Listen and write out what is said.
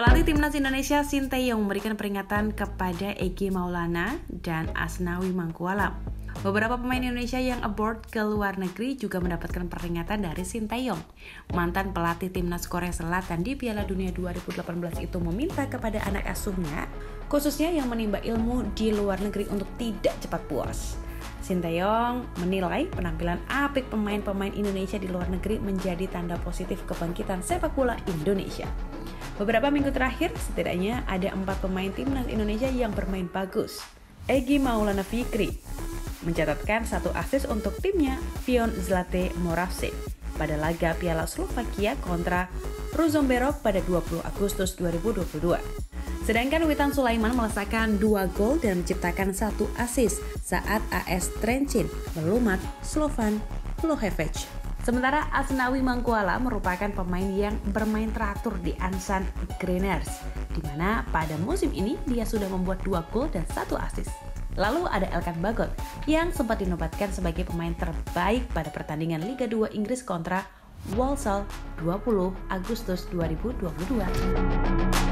Pelatih Timnas Indonesia Sinteyong memberikan peringatan kepada Egi Maulana dan Asnawi Mangkualam. Beberapa pemain Indonesia yang abort ke luar negeri juga mendapatkan peringatan dari Sinteyong. Mantan pelatih Timnas Korea Selatan di Piala Dunia 2018 itu meminta kepada anak asuhnya, khususnya yang menimba ilmu di luar negeri untuk tidak cepat puas. Sinteyong menilai penampilan apik pemain-pemain Indonesia di luar negeri menjadi tanda positif kebangkitan sepak bola Indonesia. Beberapa minggu terakhir, setidaknya ada empat pemain timnas Indonesia yang bermain bagus. Egi Maulana Fikri mencatatkan satu asis untuk timnya Vion Zlate Moravce pada laga Piala Slovakia kontra Ruzomberok pada 20 Agustus 2022. Sedangkan Witan Sulaiman melesakan dua gol dan menciptakan satu asis saat AS Trencin melumat Slovan Lohevec. Sementara Asnawi Mangkuala merupakan pemain yang bermain teratur di Ansan Greeners, di mana pada musim ini dia sudah membuat dua gol dan satu assist. Lalu ada Elkan Bagot yang sempat dinobatkan sebagai pemain terbaik pada pertandingan Liga 2 Inggris kontra Walsall 20 Agustus 2022.